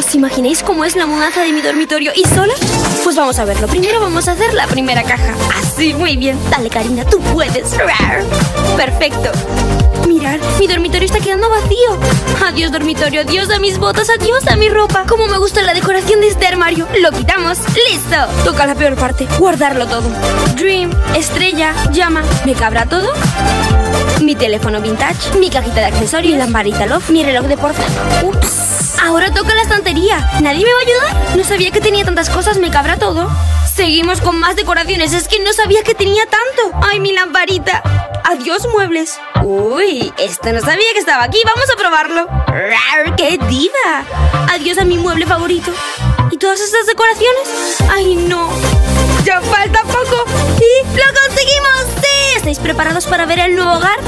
¿Os imagináis cómo es la mudanza de mi dormitorio y sola? Pues vamos a verlo. Primero vamos a hacer la primera caja. Así, muy bien. Dale, Karina, tú puedes. Perfecto. Mirad, mi dormitorio está quedando vacío. Adiós, dormitorio. Adiós a mis botas. Adiós a mi ropa. Como me gusta la decoración de este armario. Lo quitamos. ¡Listo! Toca la peor parte. Guardarlo todo. Dream, estrella, llama. ¿Me cabrá todo? Mi teléfono vintage, mi cajita de accesorios, mi lamparita love, mi reloj de porcelana. Ups. ¿Nadie me va a ayudar? No sabía que tenía tantas cosas. ¿Me cabrá todo? Seguimos con más decoraciones. Es que no sabía que tenía tanto. ¡Ay, mi lamparita! Adiós, muebles. Uy, esto no sabía que estaba aquí. Vamos a probarlo. ¡Rar, ¡Qué diva! Adiós a mi mueble favorito. ¿Y todas estas decoraciones? ¡Ay, no! ¡Ya falta poco! ¡Y lo conseguimos! ¡Sí! ¿Estáis preparados para ver el nuevo hogar?